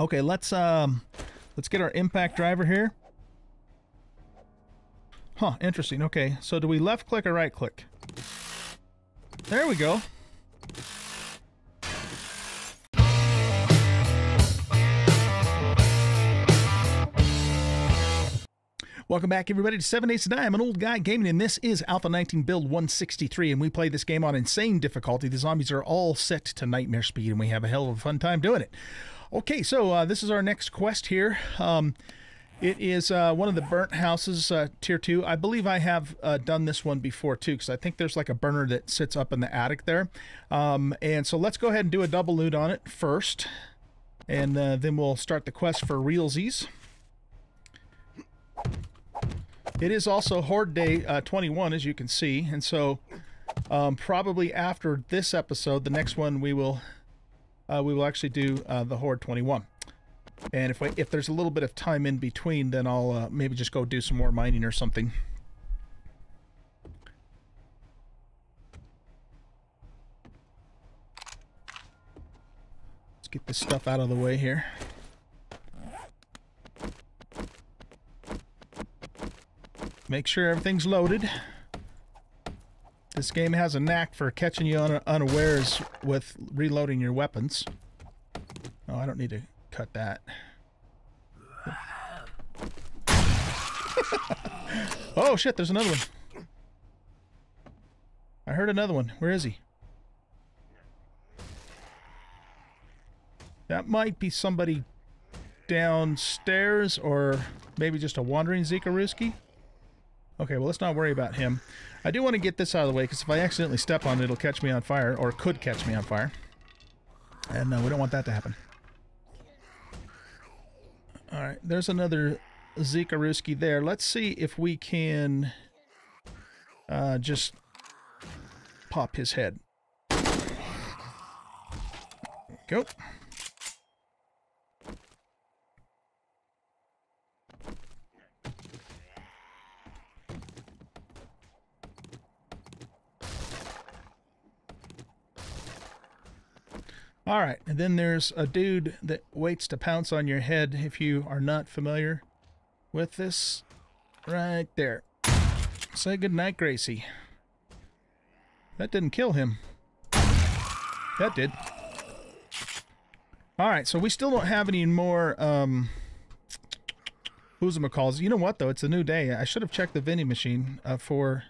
Okay, let's um let's get our impact driver here. Huh, interesting. Okay, so do we left click or right click? There we go. Welcome back, everybody, to 7 Days to Die. I'm an old guy gaming, and this is Alpha 19 Build 163, and we play this game on insane difficulty. The zombies are all set to nightmare speed, and we have a hell of a fun time doing it. Okay, so uh, this is our next quest here. Um, it is uh, one of the burnt houses, uh, tier two. I believe I have uh, done this one before too, because I think there's like a burner that sits up in the attic there. Um, and so let's go ahead and do a double loot on it first, and uh, then we'll start the quest for realsies. It is also Horde Day uh, 21, as you can see, and so um, probably after this episode, the next one we will uh, we will actually do uh, the Horde 21. And if we, if there's a little bit of time in between, then I'll uh, maybe just go do some more mining or something. Let's get this stuff out of the way here. Make sure everything's loaded. This game has a knack for catching you un unawares with reloading your weapons. Oh, I don't need to cut that. oh shit, there's another one. I heard another one. Where is he? That might be somebody downstairs or maybe just a wandering Zikaruski. Okay, well, let's not worry about him. I do want to get this out of the way, because if I accidentally step on it, it'll catch me on fire, or could catch me on fire. And uh, we don't want that to happen. Alright, there's another Zikaruski there. Let's see if we can uh, just pop his head. Go. All right, and then there's a dude that waits to pounce on your head if you are not familiar with this. Right there. Say goodnight, Gracie. That didn't kill him. That did. All right, so we still don't have any more um, who's calls. You know what, though? It's a new day. I should have checked the vending machine uh, for...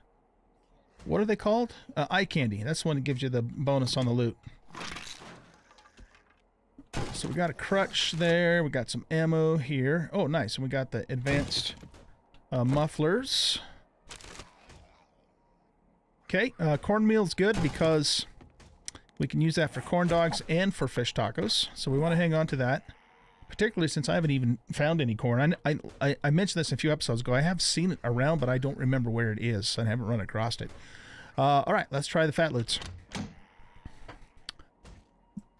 What are they called? Uh, eye candy. That's one that gives you the bonus on the loot. So we got a crutch there. We got some ammo here. Oh, nice. And we got the advanced uh, mufflers. Okay, uh, cornmeal's good because we can use that for corn dogs and for fish tacos. So we want to hang on to that, particularly since I haven't even found any corn. I, I, I mentioned this a few episodes ago. I have seen it around, but I don't remember where it is. I haven't run across it. Uh, all right, let's try the fat loots.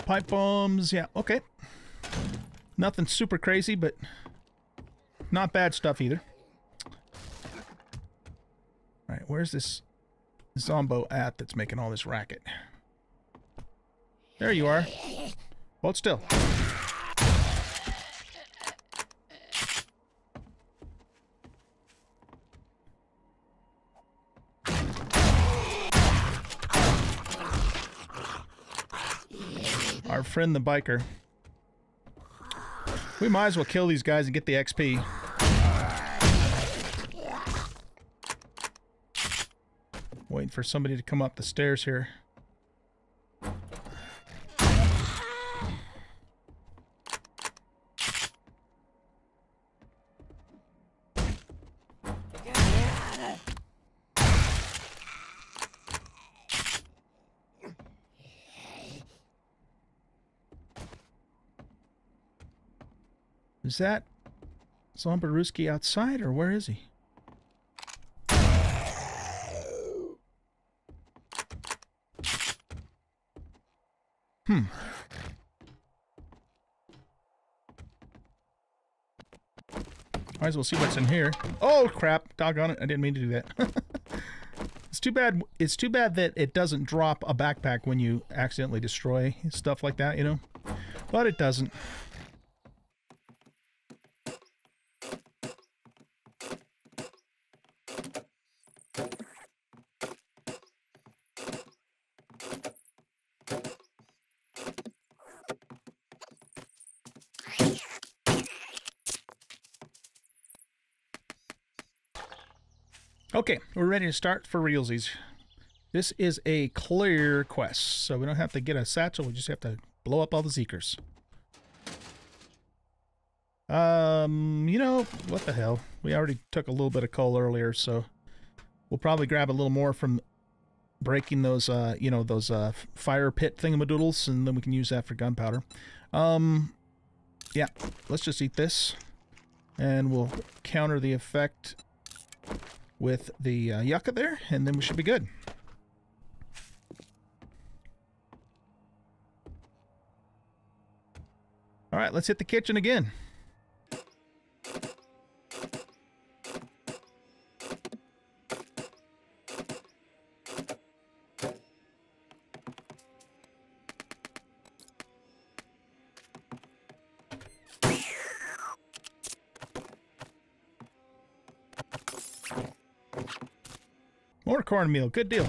Pipe bombs, yeah, okay. Nothing super crazy, but not bad stuff either. Alright, where's this Zombo at that's making all this racket? There you are. Hold still. Friend the biker. We might as well kill these guys and get the XP. Waiting for somebody to come up the stairs here. Is that Zombaruski outside, or where is he? Hmm. Might as well see what's in here. Oh crap! Doggone it! I didn't mean to do that. it's too bad. It's too bad that it doesn't drop a backpack when you accidentally destroy stuff like that. You know, but it doesn't. Okay, we're ready to start for realsies. This is a clear quest, so we don't have to get a satchel, we just have to blow up all the Zeekers. Um, you know, what the hell? We already took a little bit of coal earlier, so we'll probably grab a little more from breaking those, uh, you know, those uh, fire pit thingamadoodles, and then we can use that for gunpowder. Um, yeah, let's just eat this, and we'll counter the effect with the uh, yucca there, and then we should be good. All right, let's hit the kitchen again. Cornmeal. Good deal.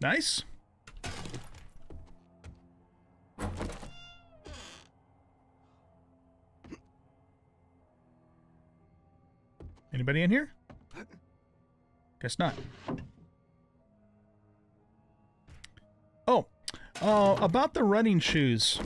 Nice. Anybody in here? Guess not. Uh, about the running shoes.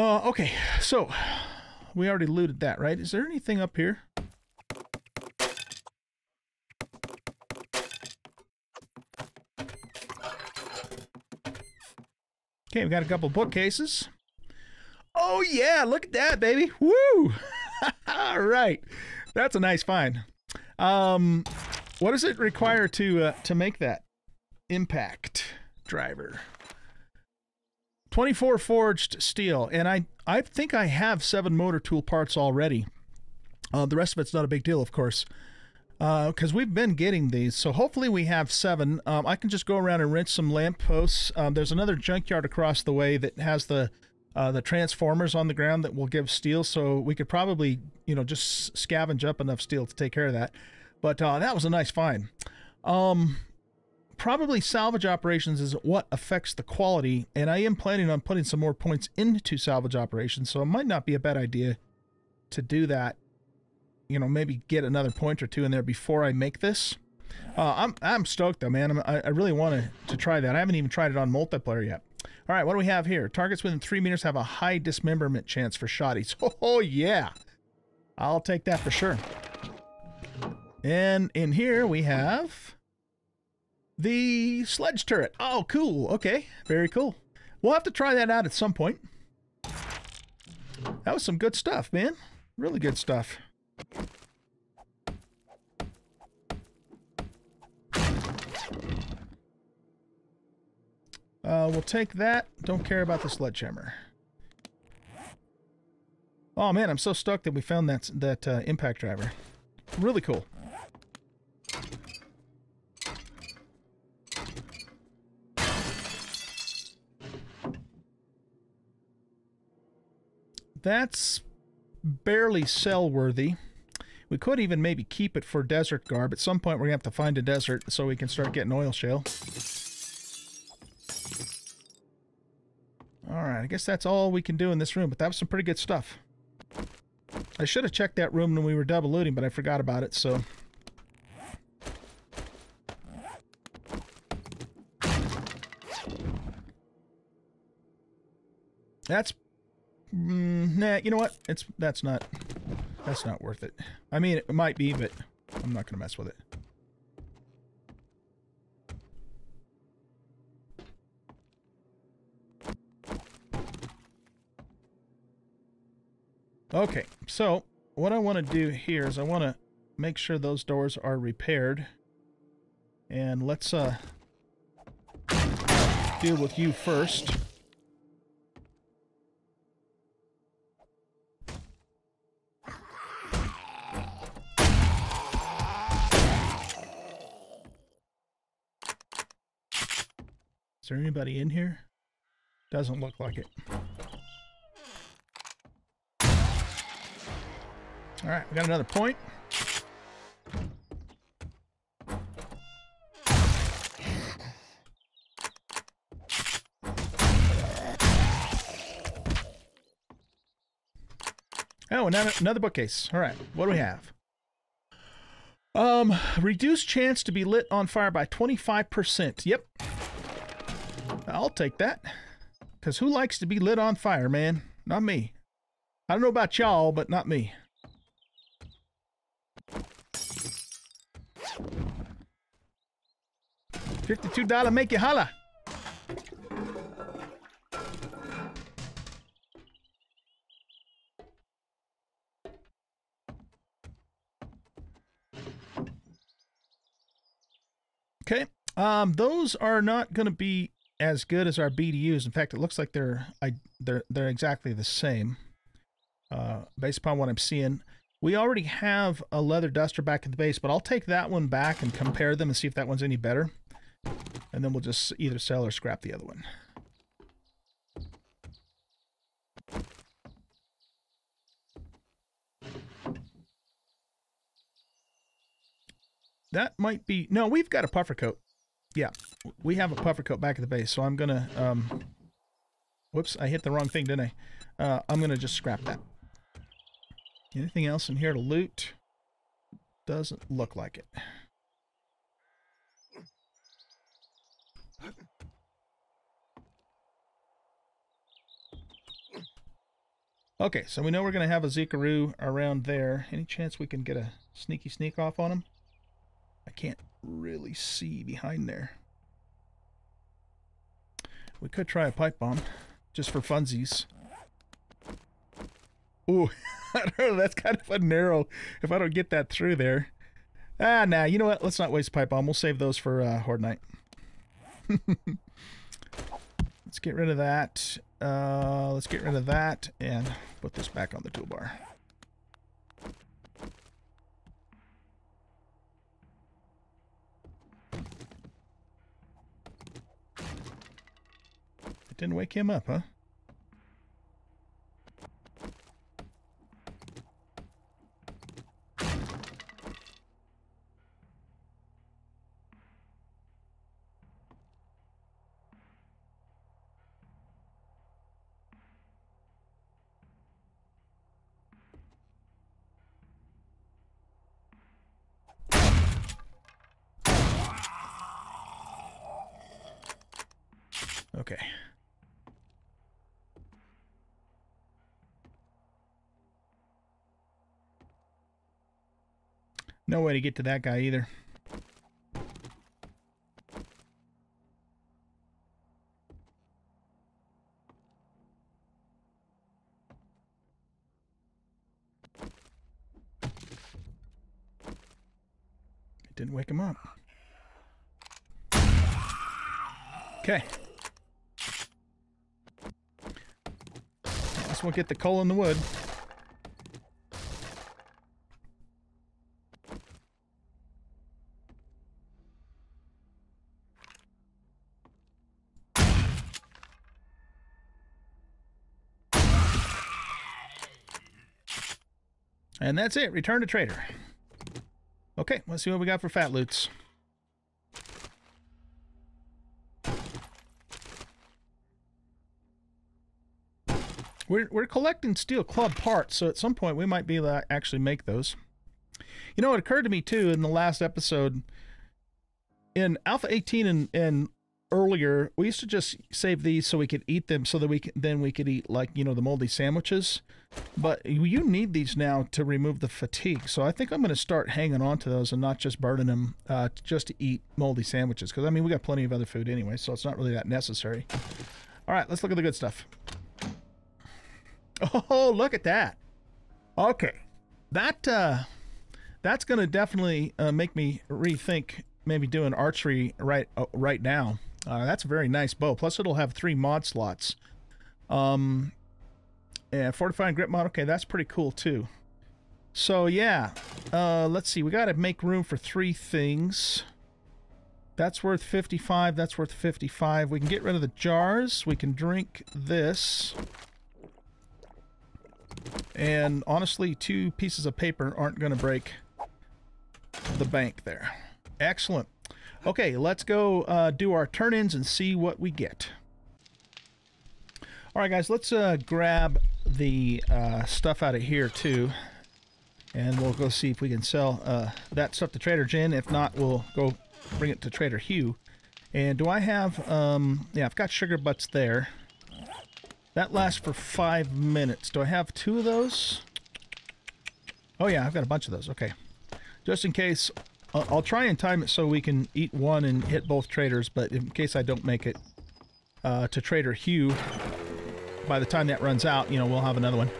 Uh, okay, so we already looted that, right? Is there anything up here? Okay, we got a couple bookcases. Oh yeah, look at that, baby. Woo! All right. That's a nice find. Um, what does it require to uh, to make that impact driver? 24 forged steel, and I I think I have seven motor tool parts already. Uh, the rest of it's not a big deal, of course, because uh, we've been getting these. So hopefully we have seven. Um, I can just go around and rinse some lamp posts. Um, there's another junkyard across the way that has the uh, the transformers on the ground that will give steel. So we could probably you know just scavenge up enough steel to take care of that. But uh, that was a nice find. Um, probably salvage operations is what affects the quality, and I am planning on putting some more points into salvage operations, so it might not be a bad idea to do that. You know, maybe get another point or two in there before I make this. Uh, I'm I'm stoked though, man. I'm, i I really want to to try that. I haven't even tried it on multiplayer yet. All right, what do we have here? Targets within three meters have a high dismemberment chance for shotties. Oh yeah, I'll take that for sure. And in here we have the sledge turret. Oh, cool. Okay, very cool. We'll have to try that out at some point. That was some good stuff, man. Really good stuff. Uh, we'll take that. Don't care about the sledgehammer. Oh man, I'm so stoked that we found that that uh, impact driver. Really cool. That's barely sell worthy. We could even maybe keep it for desert garb. At some point, we're going to have to find a desert so we can start getting oil shale. Alright, I guess that's all we can do in this room, but that was some pretty good stuff. I should have checked that room when we were double looting, but I forgot about it, so... That's Mm, nah, you know what? It's that's not that's not worth it. I mean, it might be, but I'm not gonna mess with it. Okay, so what I want to do here is I want to make sure those doors are repaired. And let's uh, deal with you first. There anybody in here? Doesn't look like it. All right, we got another point. Oh, another, another bookcase. All right, what do we have? Um, reduced chance to be lit on fire by 25%. Yep. I'll take that. Because who likes to be lit on fire, man? Not me. I don't know about y'all, but not me. Fifty-two dollar make you holla. Okay, um, those are not going to be as good as our BDUs. In fact, it looks like they're I, they're they're exactly the same, uh, based upon what I'm seeing. We already have a leather duster back at the base, but I'll take that one back and compare them and see if that one's any better. And then we'll just either sell or scrap the other one. That might be... No, we've got a puffer coat. Yeah, we have a puffer coat back at the base, so I'm to... Um, whoops, I hit the wrong thing, didn't I? Uh, I'm to just scrap that. Anything else in here to loot? Doesn't look like it. Okay, so we know we're going to have a Zeekaroo around there. Any chance we can get a sneaky sneak off on him? I can't really see behind there. We could try a pipe bomb, just for funsies. Ooh, I don't know, that's kind of a narrow if I don't get that through there. Ah, nah, you know what? Let's not waste pipe bomb. We'll save those for uh, Horde Night. let's get rid of that. Uh, let's get rid of that and put this back on the toolbar. Didn't wake him up, huh? Okay. No way to get to that guy either. It didn't wake him up. Okay. Guess we'll get the coal in the wood. And that's it. Return to trader. Okay, let's see what we got for fat loots. We're, we're collecting steel club parts, so at some point we might be able to actually make those. You know, it occurred to me too in the last episode, in Alpha 18 and, and earlier, we used to just save these so we could eat them so that we can, then we could eat like, you know, the moldy sandwiches. But you need these now to remove the fatigue. So I think I'm going to start hanging on to those and not just burning them uh, just to eat moldy sandwiches. Because, I mean, we got plenty of other food anyway, so it's not really that necessary. All right, let's look at the good stuff. Oh, look at that. Okay, that uh, that's going to definitely uh, make me rethink maybe doing archery right uh, right now. Uh, that's a very nice bow. Plus, it'll have three mod slots. Um, and fortifying grip mod. Okay, that's pretty cool too. So yeah, uh, let's see. We got to make room for three things. That's worth 55. That's worth 55. We can get rid of the jars. We can drink this. And honestly, two pieces of paper aren't going to break the bank there. Excellent. Okay, let's go uh, do our turn-ins and see what we get. All right, guys, let's uh, grab the uh, stuff out of here, too. And we'll go see if we can sell uh, that stuff to Trader Jen. If not, we'll go bring it to Trader Hugh. And do I have, um, yeah, I've got sugar butts there. That lasts for five minutes. Do I have two of those? Oh yeah, I've got a bunch of those. Okay. Just in case, I'll try and time it so we can eat one and hit both traders, but in case I don't make it uh, to Trader Hugh, by the time that runs out, you know, we'll have another one.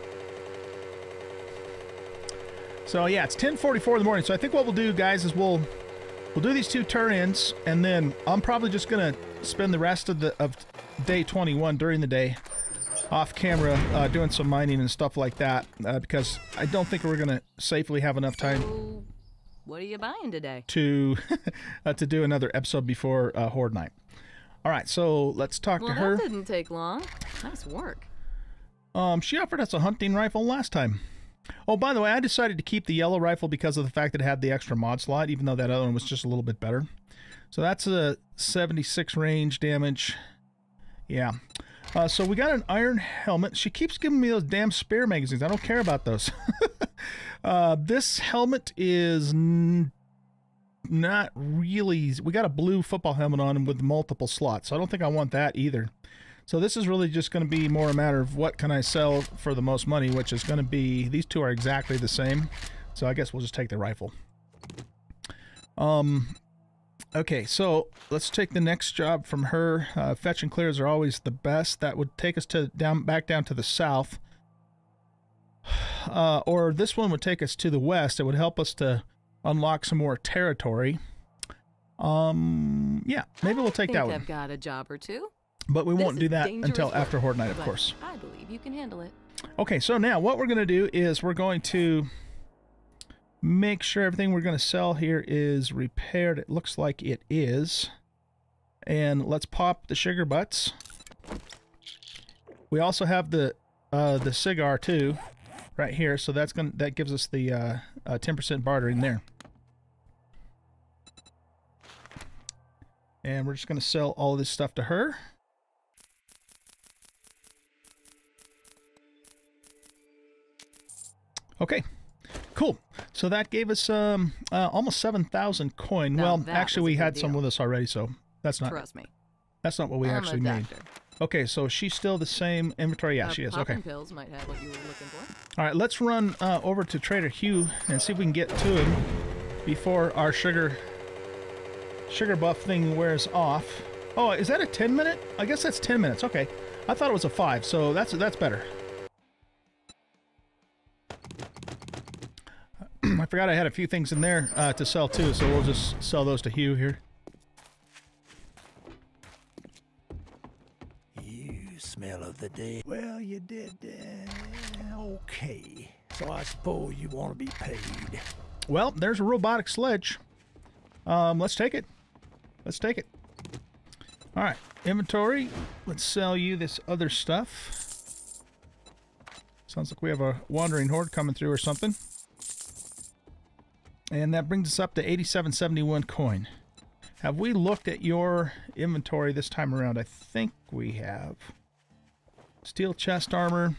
So yeah, it's 10:44 in the morning. So I think what we'll do, guys, is we'll We'll do these two turn-ins, and then I'm probably just going to spend the rest of the of day 21 during the day off camera uh, doing some mining and stuff like that uh, because I don't think we're going to safely have enough time. What are you buying today? To uh, to do another episode before uh, Horde Night. All right, so let's talk well, to her. that didn't take long. Nice work. Um, she offered us a hunting rifle last time. Oh, by the way, I decided to keep the yellow rifle because of the fact that it had the extra mod slot, even though that other one was just a little bit better. So that's a 76 range damage. Yeah. Uh, so we got an iron helmet. She keeps giving me those damn spare magazines. I don't care about those. uh, this helmet is not really... We got a blue football helmet on with multiple slots, so I don't think I want that either. So this is really just going to be more a matter of what can I sell for the most money, which is going to be, these two are exactly the same. So I guess we'll just take the rifle. Um, okay, so let's take the next job from her. Uh, fetch and clears are always the best. That would take us to down back down to the south. Uh, or this one would take us to the west. It would help us to unlock some more territory. Um, yeah, maybe we'll take that one. I've got a job or two. But we this won't do that until after Horde Night, of course. I believe you can handle it. Okay, so now what we're going to do is we're going to make sure everything we're going to sell here is repaired. It looks like it is. And let's pop the sugar butts. We also have the uh, the cigar too, right here. So that's gonna that gives us the 10% uh, uh, bartering there. And we're just going to sell all this stuff to her. Okay, cool. So that gave us um, uh, almost 7,000 coin. Now well, actually, we had deal. some with us already, so that's not... Trust me. That's not what we I'm actually made. Okay, so she's still the same inventory. Yeah, uh, she is. Okay. pills might have what you were looking for. All right, let's run uh, over to Trader Hugh and see if we can get to him before our sugar sugar buff thing wears off. Oh, is that a 10 minute? I guess that's 10 minutes. Okay. I thought it was a 5, so that's that's better. Forgot I had a few things in there uh, to sell too, so we'll just sell those to Hugh here. You smell of the day. Well, you did. Uh, okay. So I suppose you want to be paid. Well, there's a robotic sledge. Um, let's take it. Let's take it. All right, inventory. Let's sell you this other stuff. Sounds like we have a wandering horde coming through or something. And that brings us up to 8771 coin. Have we looked at your inventory this time around? I think we have. Steel chest armor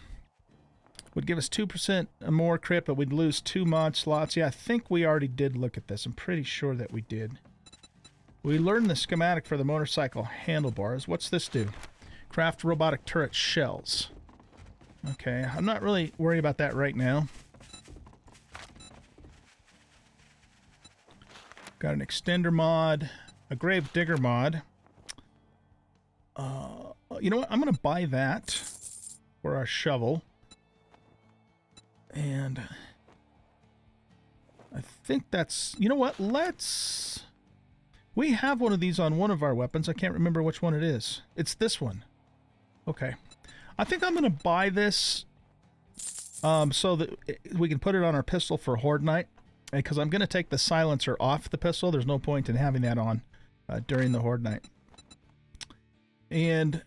would give us 2% more crit, but we'd lose two mod slots. Yeah, I think we already did look at this. I'm pretty sure that we did. We learned the schematic for the motorcycle handlebars. What's this do? Craft robotic turret shells. Okay, I'm not really worried about that right now. Got an extender mod, a grave digger mod. Uh, you know what? I'm going to buy that for our shovel. And I think that's, you know what? Let's, we have one of these on one of our weapons. I can't remember which one it is. It's this one. Okay. I think I'm going to buy this um, so that we can put it on our pistol for Horde Night. Because I'm going to take the silencer off the pistol. There's no point in having that on uh, during the Horde Night. And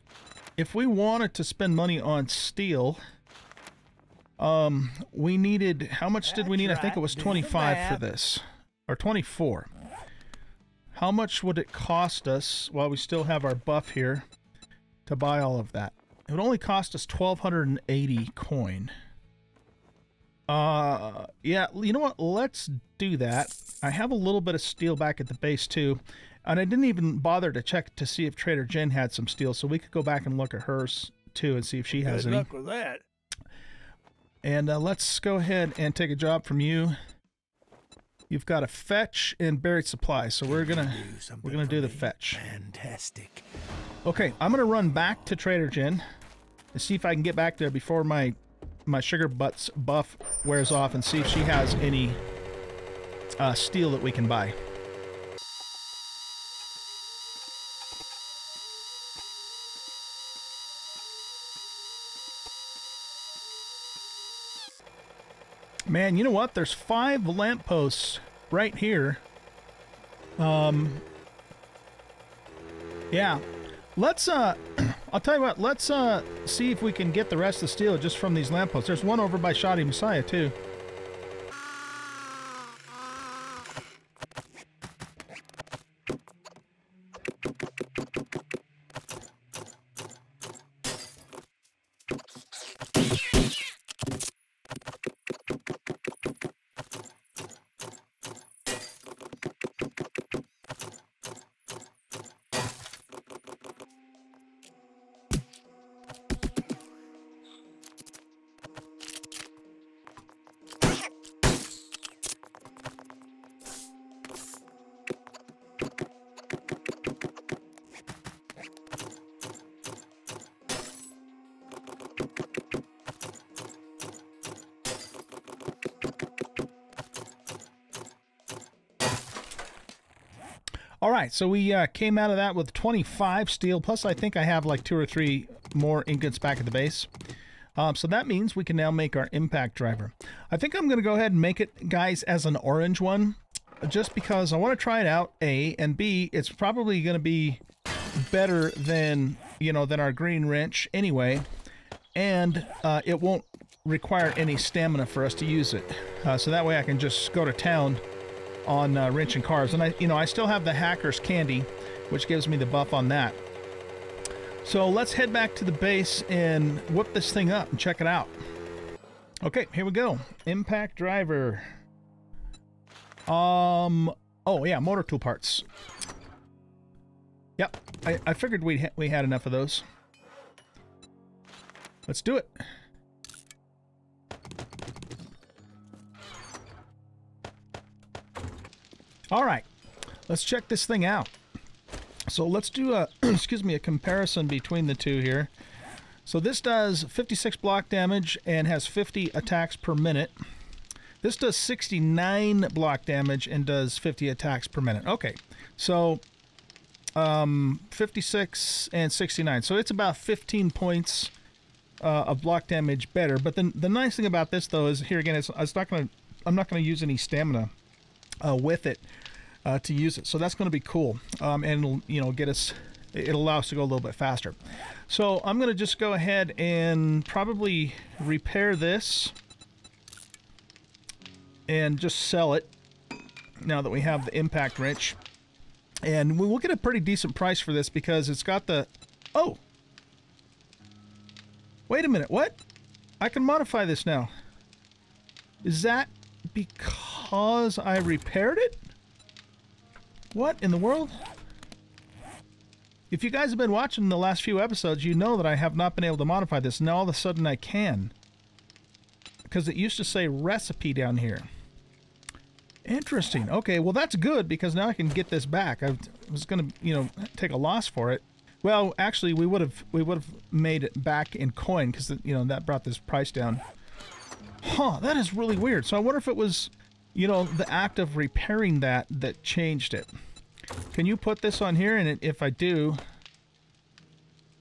if we wanted to spend money on steel, um, we needed, how much did we need? I think it was 25 for this. Or 24. How much would it cost us while we still have our buff here to buy all of that? It would only cost us 1280 coin. Uh, yeah, you know what? Let's do that. I have a little bit of steel back at the base too. And I didn't even bother to check to see if Trader Jen had some steel, so we could go back and look at hers too and see if she has Good any. luck with that. And uh, let's go ahead and take a job from you. You've got a fetch and buried supply, so we're gonna Do we're gonna do the me. fetch. Fantastic. Okay, I'm gonna run back to Trader Jen and see if I can get back there before my my sugar butts buff wears off and see if she has any uh, steel that we can buy. Man, you know what? There's five lampposts right here. Um, yeah. Let's uh I'll tell you what, let's uh see if we can get the rest of the steel just from these lampposts. There's one over by Shotgun Messiah too. All right, so we uh, came out of that with 25 steel, plus I think I have like two or three more ingots back at the base. Um, so that means we can now make our impact driver. I think I'm going to go ahead and make it, guys, as an orange one, just because I want to try it out, A, and B, it's probably going to be better than, you know, than our green wrench anyway, and uh, it won't require any stamina for us to use it. Uh, so that way I can just go to town on uh, wrench and cars. And I, you know, I still have the hacker's candy, which gives me the buff on that. So let's head back to the base and whip this thing up and check it out. Okay, here we go. Impact driver. Um. Oh yeah, motor tool parts. Yep, I, I figured we ha we had enough of those. Let's do it. All right, let's check this thing out. So let's do a, excuse me, a comparison between the two here. So this does 56 block damage and has 50 attacks per minute. This does 69 block damage and does 50 attacks per minute. Okay, so um, 56 and 69. So it's about 15 points uh, of block damage better. But then the nice thing about this though is here again, it's, it's not going to, I'm not going to use any stamina uh, with it uh, to use it. So that's going to be cool. Um, and it'll, you know, get us, it'll allow us to go a little bit faster. So I'm going to just go ahead and probably repair this and just sell it now that we have the impact wrench. And we will get a pretty decent price for this because it's got the, oh, wait a minute, what? I can modify this now. Is that because I repaired it? What in the world? If you guys have been watching the last few episodes, you know that I have not been able to modify this. Now all of a sudden I can. Because it used to say recipe down here. Interesting. Okay, well that's good because now I can get this back. I was going to, you know, take a loss for it. Well, actually, we would have we would have made it back in coin because you know that brought this price down. Huh, that is really weird. So I wonder if it was, you know, the act of repairing that that changed it. Can you put this on here? And if I do,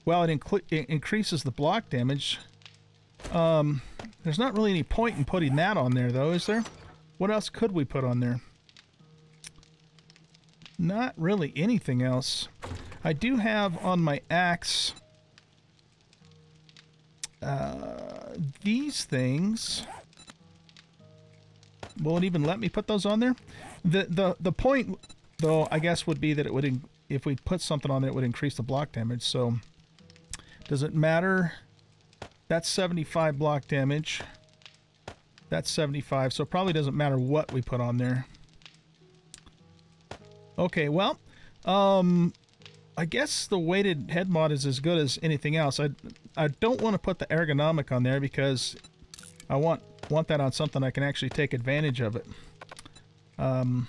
well, it, it increases the block damage. Um, there's not really any point in putting that on there, though, is there? What else could we put on there? Not really anything else. I do have on my axe uh, these things. Will it even let me put those on there? The the the point, though, I guess would be that it would, if we put something on there, it would increase the block damage. So, does it matter? That's 75 block damage. That's 75, so it probably doesn't matter what we put on there. Okay, well, um, I guess the weighted head mod is as good as anything else. I, I don't want to put the ergonomic on there because I want want that on something I can actually take advantage of it. Um,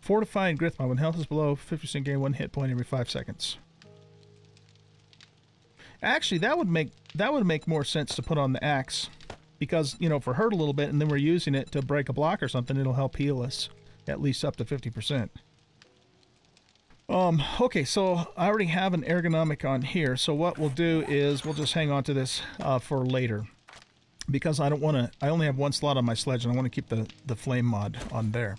fortifying growth mod when health is below 50% gain one hit point every five seconds. Actually, that would make that would make more sense to put on the axe because you know we're hurt a little bit and then we're using it to break a block or something, it'll help heal us at least up to 50%. Um, okay, so I already have an ergonomic on here, so what we'll do is we'll just hang on to this uh, for later. Because I don't want to, I only have one slot on my sledge and I want to keep the, the flame mod on there.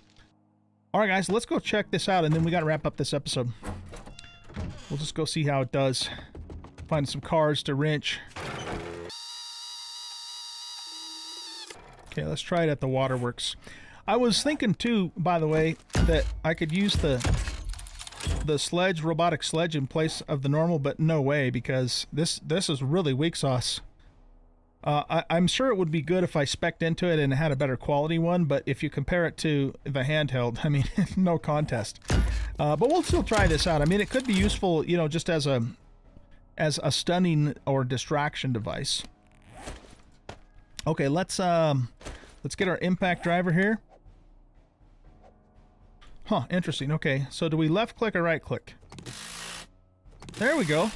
Alright guys, let's go check this out and then we got to wrap up this episode. We'll just go see how it does. Find some cars to wrench. Okay, let's try it at the waterworks. I was thinking too, by the way, that I could use the the sledge, robotic sledge, in place of the normal, but no way because this this is really weak sauce. Uh, I, am sure it would be good if I specced into it and had a better quality one, but if you compare it to the handheld, I mean, no contest. Uh, but we'll still try this out. I mean, it could be useful, you know, just as a as a stunning or distraction device. Okay, let's um, let's get our impact driver here. Huh, interesting. Okay, so do we left click or right click? There we go.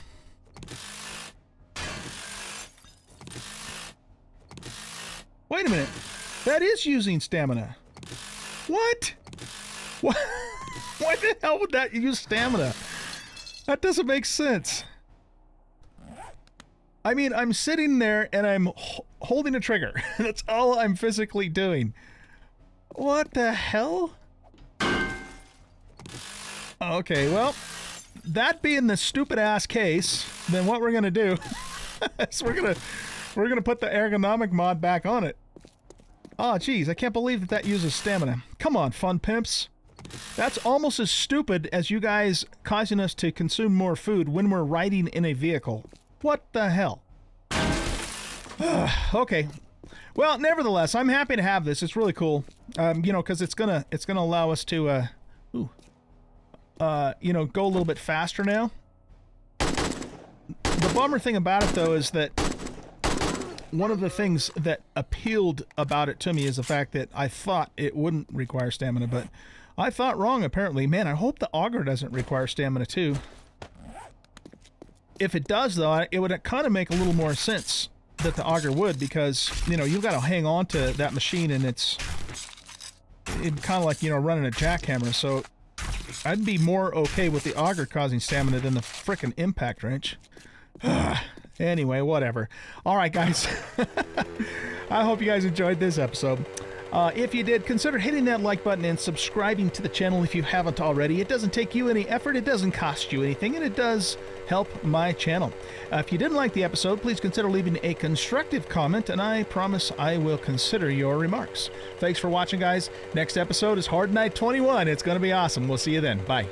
Wait a minute. That is using stamina. What? What? Why the hell would that use stamina? That doesn't make sense. I mean, I'm sitting there and I'm holding a trigger. That's all I'm physically doing. What the hell? Okay, well, that being the stupid ass case, then what we're gonna do is we're gonna we're gonna put the ergonomic mod back on it. Oh, geez, I can't believe that that uses stamina. Come on, fun pimps. That's almost as stupid as you guys causing us to consume more food when we're riding in a vehicle. What the hell? okay. Well, nevertheless, I'm happy to have this. It's really cool. Um, you know, because it's gonna it's gonna allow us to uh, ooh, uh, you know, go a little bit faster now. The bummer thing about it, though, is that one of the things that appealed about it to me is the fact that I thought it wouldn't require stamina, but I thought wrong, apparently. Man, I hope the auger doesn't require stamina, too. If it does, though, it would kind of make a little more sense that the auger would, because, you know, you've got to hang on to that machine, and it's, it's kind of like, you know, running a jackhammer, so I'd be more okay with the auger causing stamina than the frickin' impact wrench. Ah. Anyway, whatever. All right, guys. I hope you guys enjoyed this episode. Uh, if you did, consider hitting that like button and subscribing to the channel if you haven't already. It doesn't take you any effort, it doesn't cost you anything, and it does help my channel. Uh, if you didn't like the episode, please consider leaving a constructive comment, and I promise I will consider your remarks. Thanks for watching, guys. Next episode is Horde Night 21. It's going to be awesome. We'll see you then. Bye.